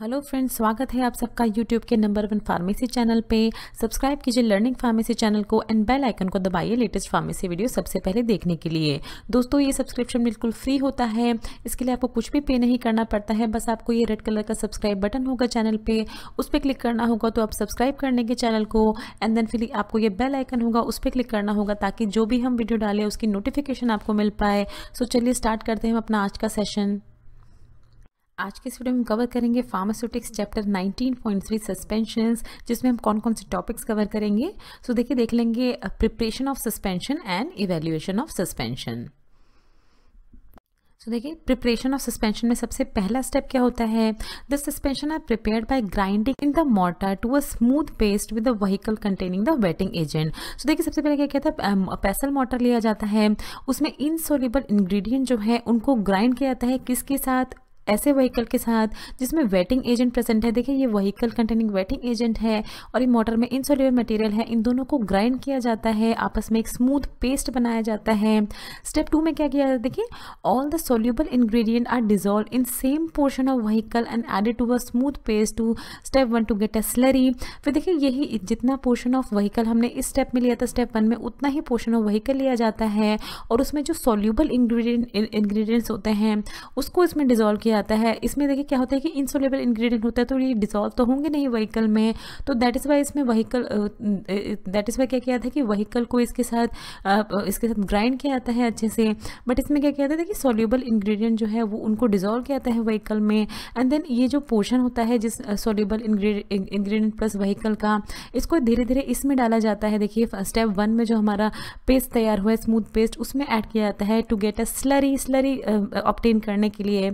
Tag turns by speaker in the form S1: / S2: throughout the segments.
S1: Hello friends, स्वागत है आप सबका यूट्यूब के नंबर वन फार्मेसी चैनल पे। सब्सक्राइब कीजिए लर्निंग फार्मेसी चैनल को एंड बेल आइकन को दबाइए लेटेस्ट फार्मेसी वीडियो सबसे पहले देखने के लिए। दोस्तों, ये सब्सक्रिप्शन बिल्कुल फ्री होता है। इसके लिए आपको कुछ भी पे नहीं करना पड़ता है। बस आपको ये रेड कलर का सब्सक्राइब बटन होगा चैनल पर उस पर क्लिक करना होगा तो आप सब्सक्राइब कर लेंगे चैनल को एंड देन फिर आपको ये बेल आइकन होगा, उस पर क्लिक करना होगा ताकि जो भी हम वीडियो डालें उसकी नोटिफिकेशन आपको मिल पाए। सो चलिए स्टार्ट करते हैं अपना आज का सेशन आज के इस वीडियो में कवर करेंगे फार्मास्यूटिक्स चैप्टर 19.3 सस्पेंशंस जिसमें हम कौन कौन से टॉपिक्स कवर करेंगे। सो so, देखिए देख लेंगे preparation of suspension and evaluation of suspension so देखिए प्रिपरेशन ऑफ़ सस्पेंशन में सबसे पहला स्टेप क्या होता है? The suspension are prepared by grinding in the mortar to a smooth paste with the vehicle containing the wetting agent so देखिए सबसे पहले क्या कहता है पैसल मोटर लिया जाता है। उसमें इनसोलेबल इंग्रेडिएंट जो है उनको ग्राइंड किया जाता है। किसके साथ? ऐसे व्हीकल के साथ, जिसमें वेटिंग एजेंट प्रेजेंट है। देखिए, ये व्हीकल कंटेनिंग वेटिंग एजेंट है और ये मोटर में इंसोलेबल मटेरियल है। इन दोनों को ग्राइंड किया जाता है, आपस में एक स्मूथ पेस्ट बनाया जाता है। स्टेप टू में क्या किया जाता है? देखिए all the soluble ingredient are dissolve in same portion of vehicle and added to a smooth paste to step one to get a slurry फिर देखिए, यही जितना पोर्शन ऑफ़ व्हीकल हमने इस स्टेप में लिया था स्टेप वन में उतना ही पोर्शन ऑफ़ व्हीकल लिया जाता है। और उसमें जो सोल्यूबल इंग्रेडिएंट इंग्रेडिएंट्स होते हैं, उसको इसमें डिजोल्व किया जाता है। इसमें देखिए क्या होता है कि इंसोलेबल इंग्रेडिएंट होता है तो ये डिजॉल्व तो होंगे नहीं व्हीकल में। तो दैट इज़ वाई इसमें व्हीकल दैट इज़ वाई क्या किया था कि व्हीकल को इसके साथ इसके साथ ग्राइंड किया जाता है अच्छे से। बट इसमें क्या किया था कि सोल्यूबल इंग्रेडिएंट जो है वो उनको डिजोल्व किया जाता है व्हीकल में। एंड देन ये जो पोर्शन होता है जिस सोल्यूबल इंग्रेडिएंट प्लस व्हीकल का, इसको धीरे धीरे इसमें डाला जाता है। देखिए स्टेप वन में जो हमारा पेस्ट तैयार हुआ है स्मूथ पेस्ट उसमें ऐड किया जाता है to get a slurry slurry obtain करने के लिए।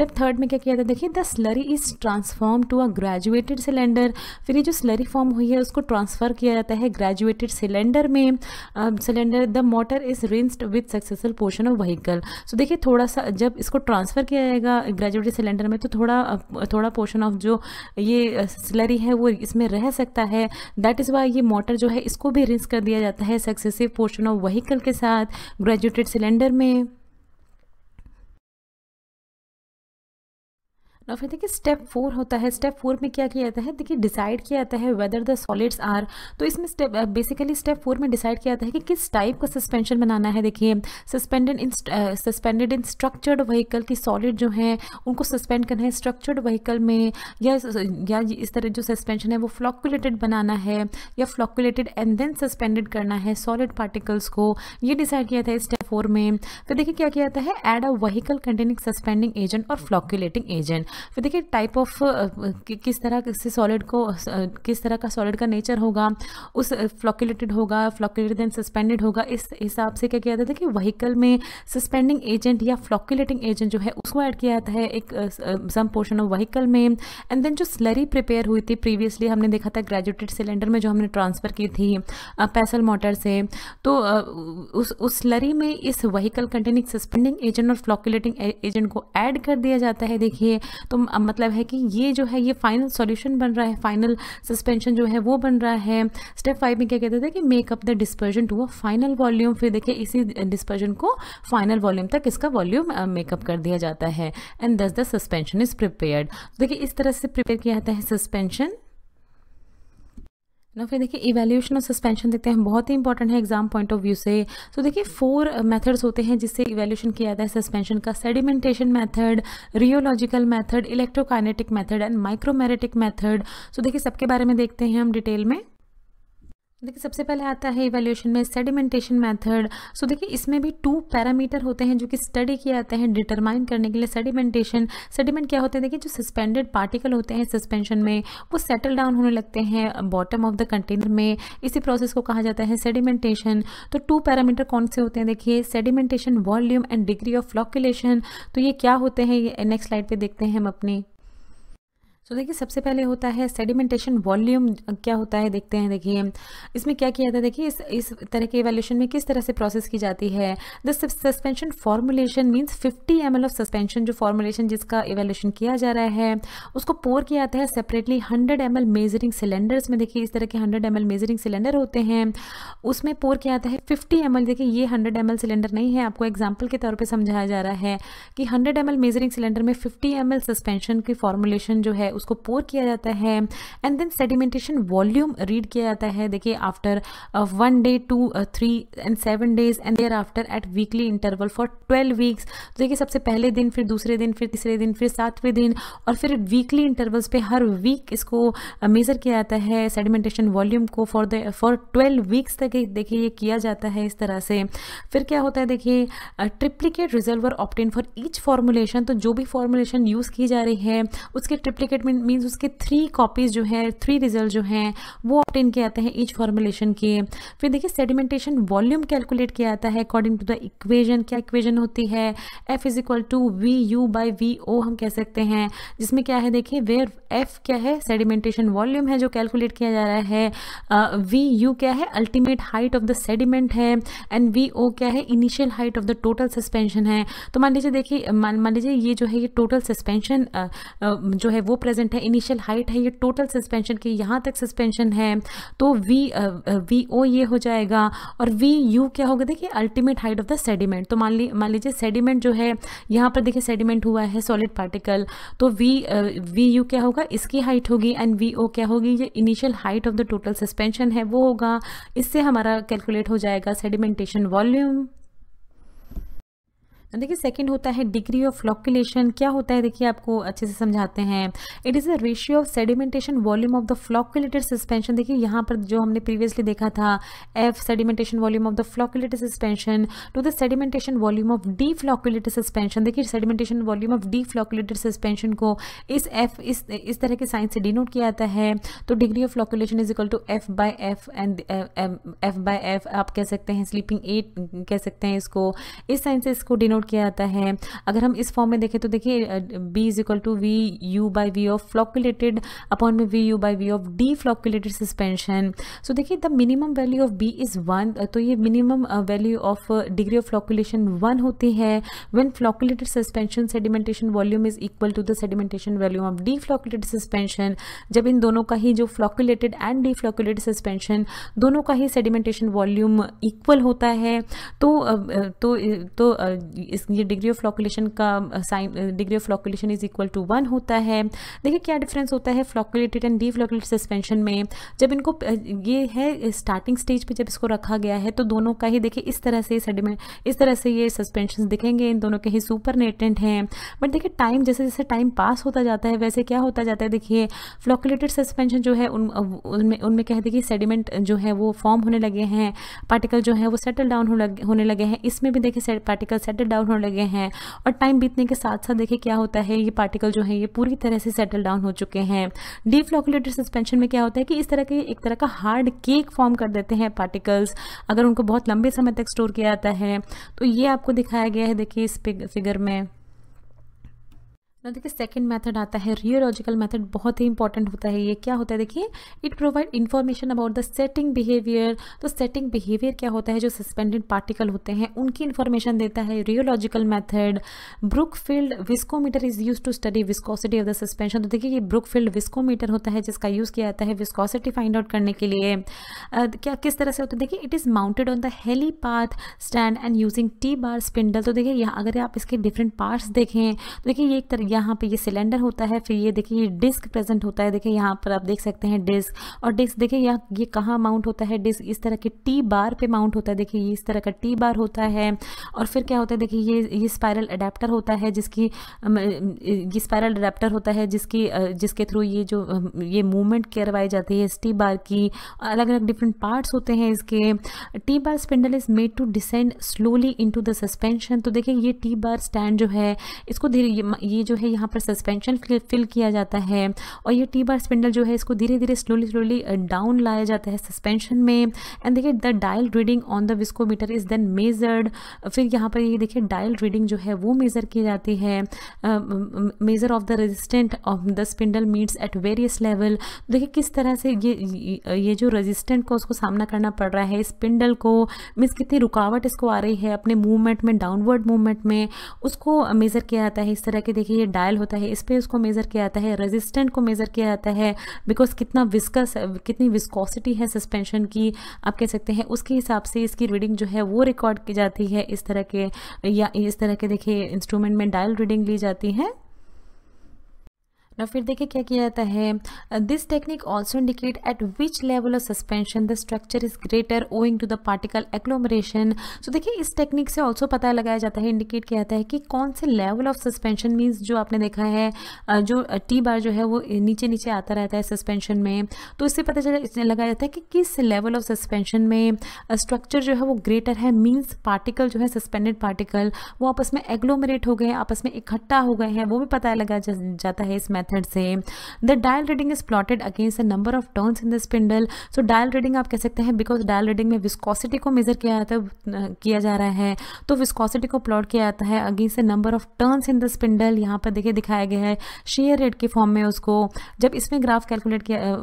S1: स्टेप थर्ड में क्या किया था? देखिए the slurry is transform to a graduated cylinder फिर ये जो स्लरी फॉर्म हुई है, उसको ट्रांसफ़र किया जाता है ग्रेजुएटेड सिलेंडर में. Cylinder the mortar is rinsed with successful portion of vehicle so देखिए, थोड़ा सा जब इसको ट्रांसफ़र किया जाएगा ग्रेजुएटेड सिलेंडर में तो थोड़ा थोड़ा पोर्शन ऑफ़ जो ये स्लरी है, वो इसमें रह सकता है. दैट इज़ वाई ये मोटर जो है, इसको भी रिंस कर दिया जाता है सक्सेसिव पोर्शन ऑफ़ व्हीकल के साथ ग्रेजुएटेड सिलेंडर में. और फिर देखिए स्टेप फोर होता है स्टेप फोर में क्या किया जाता है? देखिए डिसाइड किया जाता है वेदर द सॉलिड्स आर तो इसमें स्टेप बेसिकली स्टेप फोर में डिसाइड किया जाता है कि किस टाइप का सस्पेंशन बनाना है। देखिए suspended in suspended in structured vehicle की सॉलिड जो है, उनको सस्पेंड करना है स्ट्रक्चर्ड व्हीकल में, या या इस तरह जो सस्पेंशन है, वो फ्लॉकुलेटेड बनाना है, या फ्लॉकुलेटेड एंड देन सस्पेंडेड करना है सॉलिड पार्टिकल्स को। ये डिसाइड किया था स्टेप फोर में। फिर देखिए क्या किया जाता है? Add a vehicle containing suspending agent और फ्लॉक्यूलेटिंग एजेंट फिर देखिए टाइप ऑफ़ किस तरह से सॉलिड को किस तरह का सॉलिड का नेचर होगा, उस फ्लॉकुलेटेड होगा फ्लॉकुलेटेड देन सस्पेंडेड होगा। इस हिसाब से क्या किया जाता है? कि वहीकल में सस्पेंडिंग एजेंट या फ्लॉक्यूलेटिंग एजेंट जो है, उसको ऐड किया जाता है एक सम पोर्शन ऑफ़ वहीकल में। एंड देन जो स्लरी प्रिपेयर हुई थी प्रीवियसली हमने देखा था ग्रेजुएटेड सिलेंडर में जो हमने ट्रांसफ़र की थी पैसल मोटर से। तो उस उस स्लरी में इस व्हीकल कंटेनिंग सस्पेंडिंग एजेंट और फ्लॉकुलेटिंग एजेंट को ऐड कर दिया जाता है, देखिए। तो मतलब है कि ये जो है, ये फाइनल सॉल्यूशन बन रहा है फाइनल सस्पेंशन जो है, वो बन रहा है। स्टेप फाइव में क्या कहते थे कि make up the dispersion to a final volume फिर देखिए, इसी डिस्पर्जन को फाइनल वॉल्यूम तक इसका वॉल्यूम मेकअप कर दिया जाता है। एंड दस द सस्पेंशन इज़ प्रिपेयर्ड देखिए, इस तरह से प्रिपेयर किया जाता है सस्पेंशन ना फिर देखिए इवेल्यूशन और सस्पेंशन देखते हैं बहुत ही इंपॉर्टेंट है एग्ज़ाम पॉइंट ऑफ़ व्यू से। so, देखिए फोर मेथड्स होते हैं जिससे इवेल्यूशन किया जाता है सस्पेंशन का। Sedimentation method rheological method electrokinetic method and micromeritic method so देखिए सबके बारे में देखते हैं हम डिटेल में। देखिए, सबसे पहले आता है इवेल्यूशन में सेडिमेंटेशन मेथड सो देखिए, इसमें भी टू पैरामीटर होते हैं जो कि स्टडी किए जाते हैं डिटरमाइन करने के लिए सेडिमेंटेशन सेडिमेंट क्या होते हैं? देखिए, जो सस्पेंडेड पार्टिकल होते हैं सस्पेंशन में, वो सेटल डाउन होने लगते हैं बॉटम ऑफ़ द कंटेनर में। इसी प्रोसेस को कहा जाता है सेडिमेंटेशन तो टू पैरामीटर कौन से होते हैं? देखिए sedimentation volume and degree of flocculation तो ये क्या होते हैं? ये नेक्स्ट स्लाइड पर देखते हैं हम अपनी। तो देखिए, सबसे पहले होता है सेडिमेंटेशन वॉल्यूम क्या होता है, देखते हैं, देखिए। इसमें क्या किया जाता है, देखिए, इस इस तरह के एवेल्यूशन में किस तरह से प्रोसेस की जाती है? The suspension formulation means 50 M of suspension जो फॉर्मुलेशन जिसका एवेल्यूशन किया जा रहा है, उसको पोर किया जाता है separately hundred M measuring cylinders में। देखिए, इस तरह के हंड्रेड एम मेजरिंग सिलेंडर होते हैं। उसमें पोर किया जाता है फिफ्टी एम देखिए, ये हंड्रेड एम सिलेंडर नहीं है। आपको एग्ज़ाम्पल के तौर पर समझाया जा रहा है कि हंड्रेड एम मेजरिंग सिलेंडर में फिफ्टी एम सस्पेंशन की फॉर्मुलेशन जो है उसको पोर किया जाता है and then sedimentation volume read किया जाता है। देखिए after one day two three and seven days and thereafter at weekly interval for twelve weeks तो देखिए सबसे पहले दिन फिर दूसरे दिन फिर तीसरे दिन फिर सातवें दिन और फिर वीकली इंटरवल्स पे हर वीक इसको मेज़र uh, किया जाता है सेडिमेंटेशन वॉल्यूम को for the for twelve weeks तक देखिए ये किया जाता है इस तरह से। फिर क्या होता है देखिए triplicate resolver obtain for each formulation तो जो भी फॉर्मुलेशन यूज़ की जा रही है उसके ट्रिप्लीकेट मीन्स उसके थ्री कॉपीज़ जो है थ्री रिज़ल्ट जो हैं वो ऑप्टेन किए जाते हैं ईच फॉर्मुलेशन के। फिर देखिए सेडिमेंटेशन वॉल्यूम कैलकुलेट किया जाता है अकॉर्डिंग टू द इक्वेजन क्या इक्वेजन होती है? F is equal to V U by V O हम कह सकते हैं। जिसमें क्या है देखिए वेयर एफ़ क्या है? सेडिमेंटेशन वॉल्यूम है जो कैलकुलेट किया जा रहा है। वी uh, यू क्या है? Ultimate height of the sediment है। एंड वी ओ क्या है? Initial height of the total suspension है। तो मान लीजिए देखिए मान मान लीजिए ये जो है ये टोटल सस्पेंशन uh, uh, जो है वो प्रेजेंट है इनिशियल हाइट है, ये टोटल सस्पेंशन की यहाँ तक सस्पेंशन है तो वी वी ओ ये हो जाएगा और वी यू क्या होगा? देखिए ultimate height of the sediment तो मान ली, मान लीजिए सेडिमेंट जो है, यहाँ पर देखिए सेडिमेंट हुआ है सॉलिड पार्टिकल तो वी वी यू क्या होगा? इसकी हाइट होगी एंड वी ओ क्या होगी? ये initial height of the total suspension है, वो होगा। इससे हमारा कैलकुलेट हो जाएगा सेडिमेंटेशन वॉल्यूम देखिए सेकंड होता है डिग्री ऑफ़ फ्लॉकुलेशन क्या होता है? देखिए, आपको अच्छे से समझाते हैं। It is a ratio of sedimentation volume of the flocculated suspension देखिए, यहाँ पर जो हमने प्रीवियसली देखा था F sedimentation volume of the flocculated suspension to the sedimentation volume of deflocculated suspension देखिए sedimentation volume of deflocculated suspension को इस एफ़ इस इस तरह के साइन से डिनोट किया जाता है। तो degree of flocculation is equal to F by F and F by F आप कह सकते हैं स्लीपिंग एट कह सकते हैं इसको। इस साइन से इसको डिनोट डिनोट किया जाता है। अगर हम इस फॉर्म में देखें तो देखिए B is equal to V U by V of flocculated upon में V U by V of deflocculated suspension so देखिए the minimum value of B is one तो ये minimum value of degree of flocculation one होती है। When flocculated suspension sedimentation volume is equal to the sedimentation value of deflocculated suspension जब इन दोनों का ही जो flocculated and deflocculated suspension दोनों का ही सेडिमेंटेशन वॉल्यूम इक्वल होता है तो तो तो इस ये डिग्री ऑफ़ फ्लॉकुलेशन का sign degree of flocculation is equal to one होता है। देखिए क्या डिफरेंस होता है flocculated and deflocculated suspension में? जब इनको ये है स्टार्टिंग स्टेज पे जब इसको रखा गया है तो दोनों का ही देखिए इस तरह से सेडिमेंट इस तरह से ये सस्पेंशन दिखेंगे, इन दोनों के ही सुपर नेटेंट हैं। बट देखिए टाइम जैसे जैसे टाइम पास होता जाता है, वैसे क्या होता जाता है, देखिए फ्लॉकुलेटेड सस्पेंशन जो है, उन उनमें उनमें कह देखिए सेडिमेंट जो है, वो फॉर्म होने लगे हैं पार्टिकल जो है, वो सेटल डाउन होने लगे हैं। इसमें भी देखिए पार्टिकल सेटल डाउन होने लगे हैं। और टाइम बीतने के साथ साथ देखिए क्या होता है, ये पार्टिकल जो है, ये पूरी तरह से सेटल डाउन हो चुके हैं। डी फ्लॉकुलेटर सस्पेंशन में क्या होता है कि इस तरह के, एक तरह का हार्ड केक फॉर्म कर देते हैं पार्टिकल्स अगर उनको बहुत लंबे समय तक स्टोर किया जाता है तो ये आपको दिखाया गया है, देखिए इस फिगर में। ना देखिए सेकंड मेथड आता है रियोलॉजिकल मेथड बहुत ही इंपॉर्टेंट होता है ये। क्या होता है देखिए it provide information about the setting behaviour तो सेटिंग बिहेवियर क्या होता है जो सस्पेंडेड पार्टिकल होते हैं उनकी इन्फॉर्मेशन देता है rheological method Brookfield viscometer is use to study viscosity of the suspension तो देखिए ये ब्रुकफील्ड विस्कोमीटर होता है जिसका यूज़ किया जाता है विस्कोसिटी फाइंड आउट करने के लिए। uh, क्या किस तरह से होता है देखिए it is mounted on the helipath stand and using T bar spindle तो देखिए यहाँ अगर आप इसके डिफरेंट पार्ट्स देखें तो देखिए ये एक तरह यहाँ पे ये सिलेंडर होता है, फिर ये देखिए ये डिस्क प्रेजेंट होता है, देखिए यहाँ पर आप देख सकते हैं डिस्क और डिस्क देखिए यहाँ ये कहाँ माउंट होता है डिस्क इस तरह के टी बार पे माउंट होता है, देखिए ये इस तरह का टी बार होता है और फिर क्या होता है, देखिए ये ये स्पायरल अडेप्टर होता है जिसकी ये स्पायरल अडेप्टर होता है जिसकी जिसके थ्रू ये जो ये मूवमेंट करवाई जाती है इस टी बार की। अलग अलग डिफरेंट पार्ट्स होते हैं इसके। T bar spindle is made to descend slowly into the suspension तो देखिए ये टी बार स्टैंड जो है, इसको धीरे ये जो है, यहाँ पर सस्पेंशन फिल किया जाता है और ये टी बार स्पिंडल जो है, इसको धीरे धीरे स्लोली स्लोली डाउन लाया जाता है सस्पेंशन में। एंड देखिए the dial reading on the viscometer is then measured फिर यहाँ पर ये देखिए डायल रीडिंग जो है, वो मेज़र की जाती है। Measure of the resistant of the spindle meets at various level देखिए, किस तरह से ये ये जो रेजिस्टेंट को उसको सामना करना पड़ रहा है स्पिंडल को मीन्स कितनी रुकावट इसको आ रही है अपने मूवमेंट में डाउनवर्ड मूवमेंट में, उसको मेज़र किया जाता है। इस तरह के देखिए, ये डायल होता है, इस पर उसको मेज़र किया जाता है रेजिस्टेंट को मेज़र किया जाता है बिकॉज़ कितना विस्कस कितनी विस्कोसिटी है सस्पेंशन की, आप कह सकते हैं, उसके हिसाब से इसकी रीडिंग जो है वो रिकॉर्ड की जाती है, इस तरह के, या इस तरह के देखिए इंस्ट्रूमेंट में डायल रीडिंग ली जाती है। ना फिर देखिए क्या किया जाता है। This technique also indicate at which level of suspension the structure is greater owing to the particle agglomeration so देखिए इस टेक्निक से ऑल्सो पता लगाया जाता है इंडिकेट किया जाता है कि कौन से लेवल ऑफ़ सस्पेंशन मीन्स जो आपने देखा है जो टी बार जो है वो नीचे नीचे आता रहता है सस्पेंशन में। तो इससे पता चला, इसने लगाया जाता है कि किस लेवल ऑफ़ सस्पेंशन में स्ट्रक्चर जो है वो ग्रेटर है मीन्स पार्टिकल जो है सस्पेंडेड पार्टिकल वो आपस में एग्लोमरेट हो गए, आपस में इकट्ठा हो गए हैं, वो भी पता लगाया जाता है इस मेथड से the dial reading is plotted against the number of turns in the spindle so dial reading आप कह सकते हैं बिकॉज़ डायल रीडिंग में विस्कोसिटी को मेजर किया जाता है किया जा रहा है तो विस्कोसिटी को प्लॉट किया जाता है against the number of turns in the spindle यहाँ पर देखिए दिखाया गया है शेयर रेट के फॉर्म में उसको। जब इसमें ग्राफ कैलकुलेट किया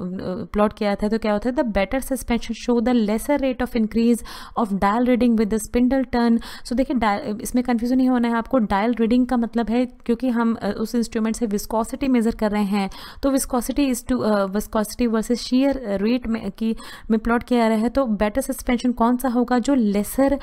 S1: प्लॉट किया जाता है तो क्या होता है the better suspension show the lesser rate of increase of dial reading with the spindle turn so देखिए इसमें कंफ्यूजन नहीं होना है आपको। डायल रीडिंग का मतलब है, क्योंकि हम उस इंस्ट्रूमेंट से विस्कॉसिटी मेजर कर रहे हैं। तो viscosity is to viscosity versus shear rate में, की, में प्लॉट किया रहा है। तो बेटर सस्पेंशन कौन सा होगा जो lesser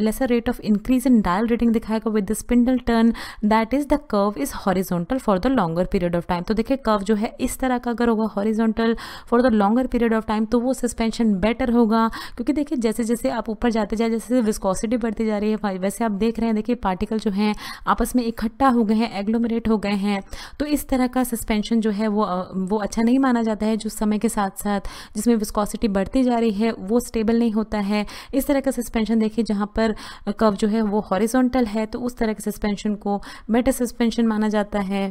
S1: lesser rate of increase in dial reading दिखाएगा with the spindle turn that is the curve is horizontal for the longer period of time तो देखिए कर्व जो है इस तरह का अगर होगा horizontal for the longer period of time तो वो सस्पेंशन बेटर होगा। क्योंकि देखिए जैसे जैसे आप ऊपर जाते जाए जैसे विस्कोसिटी बढ़ती जा रही है, वैसे आप देख रहे हैं, देखिए पार्टिकल जो हैं, आपस में इकट्ठा हो गए हैं एग्लोमरेट हो गए हैं। तो इस तरह का सस्पेंशन जो है वो वो अच्छा नहीं माना जाता है, जो समय के साथ साथ जिसमें विस्कॉसिटी बढ़ती जा रही है, वो स्टेबल नहीं होता है। इस तरह का सस्पेंशन देखिए, जहाँ पर कव जो है वो हॉरिजोंटल है तो उस तरह के सस्पेंशन को बेटर सस्पेंशन माना जाता है।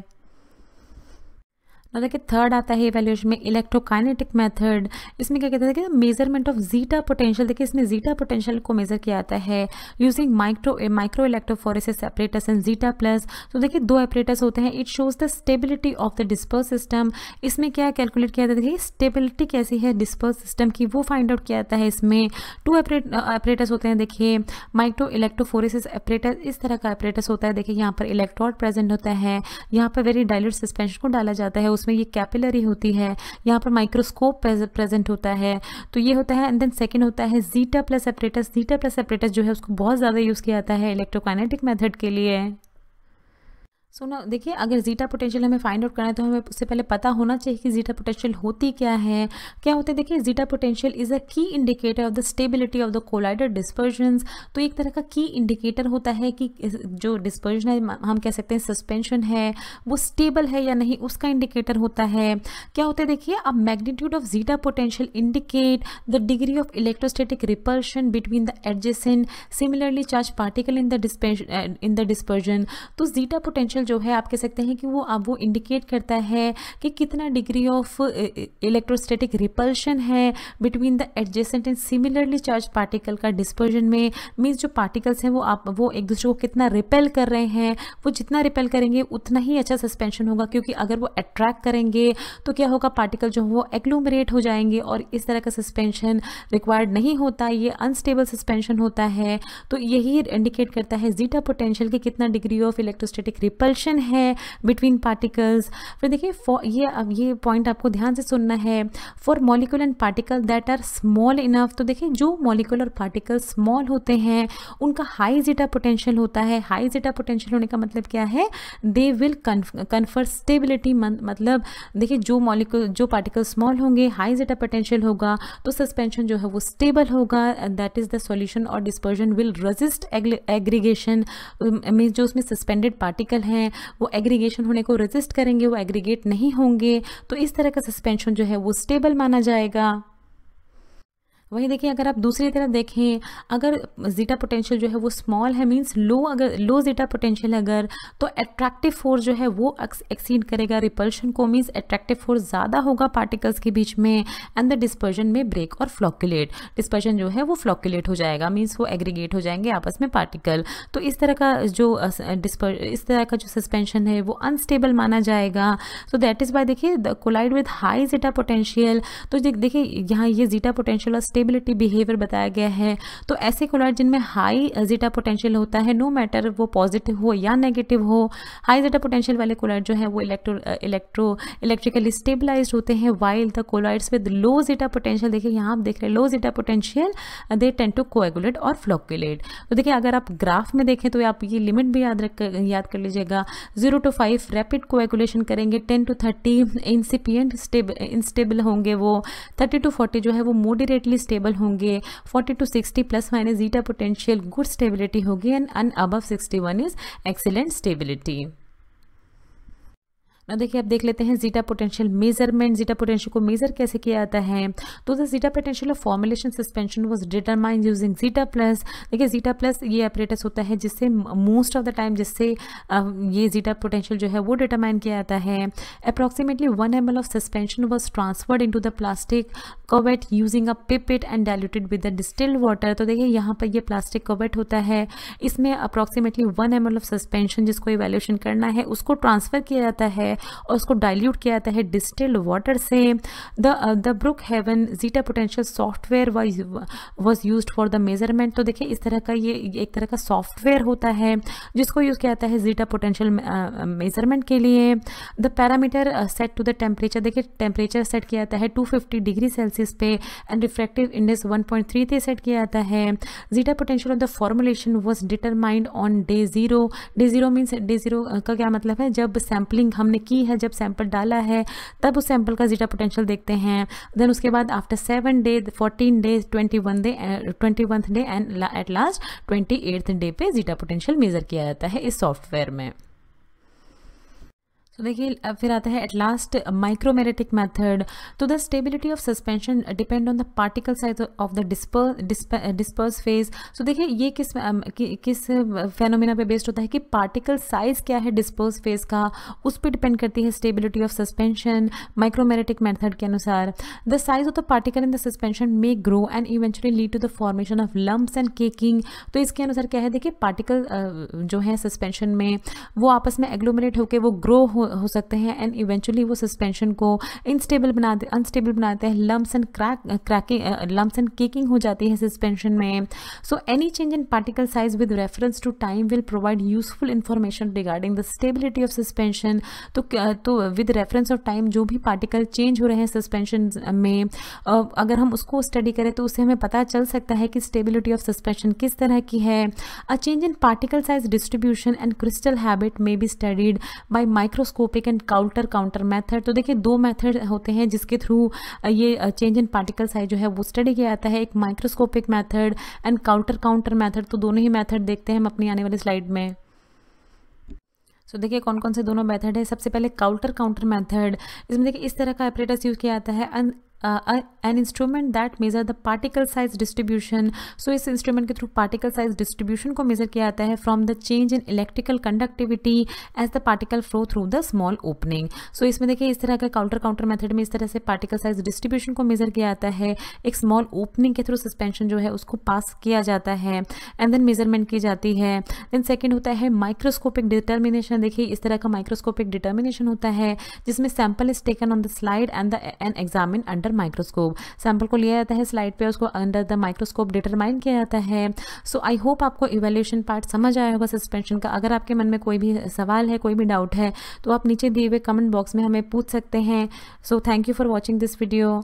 S1: और देखिए थर्ड आता है इवेल्यूशन में इलेक्ट्रोकाइनेटिक मेथड इसमें क्या कहते हैं कि मेज़रमेंट ऑफ़ जीटा पोटेंशियल देखिए, इसमें जीटा पोटेंशियल को मेजर किया जाता है using micro micro electrophoresis apparatus and zeta plus तो देखिए, दो एपरेटस होते हैं it shows the stability of the disperse system इसमें क्या कैलकुलेट किया जाता है, देखिए स्टेबिलिटी कैसी है डिस्पर्स सिस्टम की, वो फाइंड आउट किया जाता है इसमें. टू एपरेटस होते हैं, देखिए माइक्रो इलेक्ट्रोफोरेसिस एपरेटस इस तरह का एपरेटस होता है, देखिए, यहाँ पर इलेक्ट्रॉड प्रेजेंट होता है, यहाँ पर वेरी डायलूट सस्पेंशन को डाला जाता है उसमें ये कैपिलरी होती है, यहाँ पर माइक्रोस्कोप प्रेजेंट होता है तो ये होता है एंड देन सेकेंड होता है zeta plus apparatus zeta plus apparatus जो है उसको बहुत ज़्यादा यूज़ किया जाता है इलेक्ट्रोकाइनेटिक मेथड के लिए। सो ना देखिए, अगर जीटा पोटेंशियल हमें फाइंड आउट करना है तो हमें उससे पहले पता होना चाहिए कि जीटा पोटेंशियल होती क्या है। क्या होते हैं? देखिए zeta potential is a key indicator of the stability of the colloidal dispersions तो एक तरह का की इंडिकेटर होता है कि जो डिस्पर्जन है हम कह सकते हैं सस्पेंशन है, वो स्टेबल है या नहीं, उसका इंडिकेटर होता है। क्या होता है? देखिए, अब magnitude of zeta potential indicate the degree of electrostatic repulsion between the adjacent similarly charge particle in the in the dispersion तो जीटा पोटेंशियल पोटेंशियल जो है, आप कह सकते हैं कि वो, आप वो इंडिकेट करता है कि कितना डिग्री ऑफ़ इलेक्ट्रोस्टैटिक रिपल्शन है between the adjacent and similarly charge particle का डिस्पर्जन में। मीन्स जो पार्टिकल्स हैं, वो आप, वो एक दूसरे को कितना रिपेल कर रहे हैं, वो जितना रिपेल करेंगे, उतना ही अच्छा सस्पेंशन होगा, क्योंकि अगर वो अट्रैक्ट करेंगे तो क्या होगा पार्टिकल जो वो एग्लोमरेट हो जाएँगे और इस तरह का सस्पेंशन रिक्वायर्ड नहीं होता, ये अनस्टेबल सस्पेंशन होता है। तो यही इंडिकेट करता है जीटा पोटेंशियल की कितना degree of electrostatic ripple repulsion है बिटवीन पार्टिकल्स फिर देखिए ये अब ये पॉइंट आपको ध्यान से सुनना है। For molecule and particle that are small enough तो देखिए, जो मॉलिकुलर पार्टिकल स्मॉल होते हैं, उनका हाई जीटा पोटेंशियल होता है। हाई जीटा पोटेंशियल होने का मतलब क्या है? दे विल कन्फर स्टेबिलिटी मतलब देखिए, जो मॉलिकुल जो पार्टिकल स्मॉल होंगे हाई जीटा पोटेंशियल होगा तो सस्पेंशन जो है वो स्टेबल होगा। दैट इज़ द सॉल्यूशन और dispersion will resist aggregation mean जो उसमें सस्पेंडेड पार्टिकल हैं हैं, वो एग्रीगेशन होने को रेजिस्ट करेंगे, वो एग्रीगेट नहीं होंगे तो इस तरह का सस्पेंशन जो है वो स्टेबल माना जाएगा। वहीं देखिए, अगर आप दूसरी तरफ़ देखें, अगर जीटा पोटेंशियल जो है वो स्मॉल है मींस लो अगर लो जीटा पोटेंशियल अगर तो अट्रैक्टिव फोर्स जो है वो एक्सीड करेगा रिपल्शन को मीन्स अट्रैक्टिव फोर्स ज़्यादा होगा पार्टिकल्स के बीच में एंड द डिस्पर्जन में ब्रेक और फ्लॉकुलेट डिस्पर्जन जो है वो फ्लॉकुलेट हो जाएगा मीन्स वो एग्रीगेट हो जाएँगे आपस में पार्टिकल तो इस तरह का जो इस तरह का जो सस्पेंशन है वो अनस्टेबल माना जाएगा. तो दैट इज़ बाय देखिए colloid with high zeta potential तो देखिए, यहाँ ये जीटा पोटेंशियल और स्टेबिलिटी बिहेवियर बताया गया है। तो ऐसे कोलाइड जिनमें हाई जीटा पोटेंशियल होता है नो no मैटर वो पॉजिटिव हो या नेगेटिव हो हाई जीटा पोटेंशियल वाले कोलाइड जो है वो इलेक्ट्रो इलेक्ट्रो इलेक्ट्रिकली स्टेबलाइज होते हैं while the colloids with low zeta potential देखिए यहाँ आप देख रहे हैं low zeta potential they tend to coagulate और फ्लोकुलेट तो देखिए अगर आप ग्राफ में देखें तो आप ये लिमिट भी याद रख, याद कर लीजिएगा। Zero to five rapid coagulation करेंगे ten to thirty incipient stable instable होंगे वो थर्टी टू फोर्टी जो है वो मोडरेटली स्टेबल होंगे forty to sixty plus minus zeta potential good stability होगी and on above sixty one is excellent stability ना देखिए, आप देख लेते हैं zeta potential measurement zeta potential को मेजर कैसे किया जाता है? तो the zeta potential of formulation suspension was determined using zeta plus देखिए जीटा प्लस ये अपरेटस होता है जिससे मोस्ट ऑफ़ द टाइम जिससे ये जीटा पोटेंशियल जो है वो डिटरमाइन किया जाता है। Approximately one M of suspension was transferred in the plastic cuvette using a pipette and diluted with the distilled water तो देखिए, यहाँ पर ये प्लास्टिक कवेट होता है। इसमें approximately one M of suspension जिसको इवेल्यूशन करना है, उसको ट्रांसफ़र किया जाता है। और उसको डाइल्यूट किया जाता है डिस्टिल्ड वाटर से। The the Brookhaven zeta potential software was use for the measurement तो देखिए, इस तरह का ये, एक तरह का सॉफ्टवेयर होता है, जिसको यूज़ किया जाता है जीटा पोटेंशियल मेज़रमेंट के लिए। The parameter set to the temperature देखिए टेम्परेचर सेट किया जाता है 250 डिग्री सेल्सियस पे एंड रिफ्रेक्टिव इंडेक्स 1.3 पे सेट किया जाता है। Zeta potential of the formulation was determined on day zero day zero means day zero का क्या मतलब है? जब सैम्पलिंग हमने की है, जब सैंपल डाला है, तब उस सैंपल का जीटा पोटेंशियल देखते हैं। देन उसके बाद after seven day fourteen days twenty one day twenty one day and at last twenty eighth day पे जीटा पोटेंशियल मेजर किया जाता है इस सॉफ्टवेयर में। तो देखिए फिर आता है at last micromeritic method so the stability of suspension depend on the particle size of the disperse phase so देखिए ये किस कि, किस फेनोमिना पे बेस्ड होता है कि पार्टिकल साइज़ क्या है डिस्पर्स फ़ेज़ का उस पर डिपेंड करती है stability of suspension micromeritic method के अनुसार. The size of the particle in the suspension may grow and eventually lead to the formation of lumps and caking तो इसके अनुसार क्या है? देखिए पार्टिकल जो है सस्पेंशन में वो आपस में एग्लोमरेट होकर वो ग्रो हो हो सकते हैं एंड इवेंचुअली वो सस्पेंशन को इनस्टेबल बना दे अनस्टेबल बनाते हैं lumps and crack cracking lumps and caking हो जाती है सस्पेंशन में। So any change in particle size with reference to time will provide useful information regarding the stability of suspension तो तो विद रेफरेंस ऑफ़ टाइम जो भी particle change हो रहे हैं सस्पेंशन में अगर हम उसको स्टडी करें तो उससे हमें पता चल सकता है कि स्टेबिलिटी ऑफ़ सस्पेंशन किस तरह की है। A change in particle size distribution and crystal habit may be studied by microscopic and counter counter method तो देखिए दो मेथड होते हैं जिसके थ्रू ये चेंज इन पार्टिकल साइज़ जो है वो स्टडी किया जाता है। एक microscopic method and counter counter method तो दोनों ही मेथड देखते हैं हम अपनी आने वाली स्लाइड में। सो so, देखिए कौन कौन से दोनों मेथड है। सबसे पहले काउंटर काउंटर मेथड इसमें देखिए इस तरह का ऑपरेटर्स यूज़ किया जाता है। An instrument that measure the particle size distribution so इस इंस्ट्रूमेंट के थ्रू पार्टिकल साइज़ डिस्ट्रीब्यूशन को मेजर किया जाता है from the change in electrical conductivity as the particle flow through the small opening so इसमें देखिए इस तरह का काउंटर काउंटर मेथड में इस तरह से पार्टिकल साइज़ डिस्ट्रीब्यूशन को मेजर किया जाता है। एक स्मॉल ओपनिंग के थ्रू सस्पेंशन जो है उसको पास किया जाता है एंड देन मेज़रमेंट की जाती है। देन सेकेंड होता है माइक्रोस्कोपिक डिटर्मिनेशन देखिए इस तरह का माइक्रोस्कोपिक डिटर्मिनेशन होता है जिसमें sample is taken on the slide and then examine under under microscope sample को लिया जाता है स्लाइड पे उसको अंडर द माइक्रोस्कोप डिटरमाइन किया जाता है। सो आई होप आपको इवेल्यूशन पार्ट समझ आया होगा सस्पेंशन का। अगर आपके मन में कोई भी सवाल है, कोई भी डाउट है तो आप नीचे दिए हुए कमेंट बॉक्स में हमें पूछ सकते हैं। So thank you for watching this video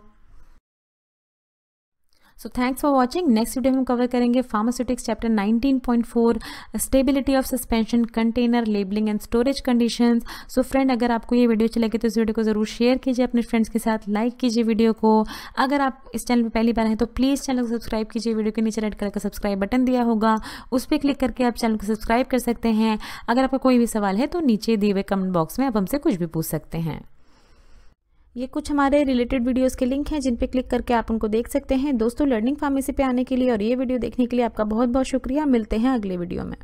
S1: so thanks for watching next video में कवर करेंगे pharmaceutics chapter 19.4 stability of suspension container labelling and storage conditions so friend अगर आपको ये वीडियो अच्छी लगे तो इस वीडियो को ज़रूर शेयर कीजिए अपने फ्रेंड्स के साथ लाइक कीजिए वीडियो को। अगर आप इस चैनल पर पहली बार हैं तो प्लीज़ चैनल को सब्सक्राइब कीजिए। वीडियो के नीचे रेड कलर का सब्सक्राइब बटन दिया होगा। उस पर क्लिक करके आप चैनल को सब्सक्राइब कर सकते हैं। अगर आपका कोई भी सवाल है तो नीचे दिए हुए कमेंट बॉक्स में आप हमसे कुछ भी पूछ सकते हैं। ये कुछ हमारे रिलेटेड वीडियोस के लिंक हैं, जिन पे क्लिक करके आप उनको देख सकते हैं। दोस्तों लर्निंग फार्मेसी पे आने के लिए और ये वीडियो देखने के लिए आपका बहुत बहुत शुक्रिया। मिलते हैं अगले वीडियो में।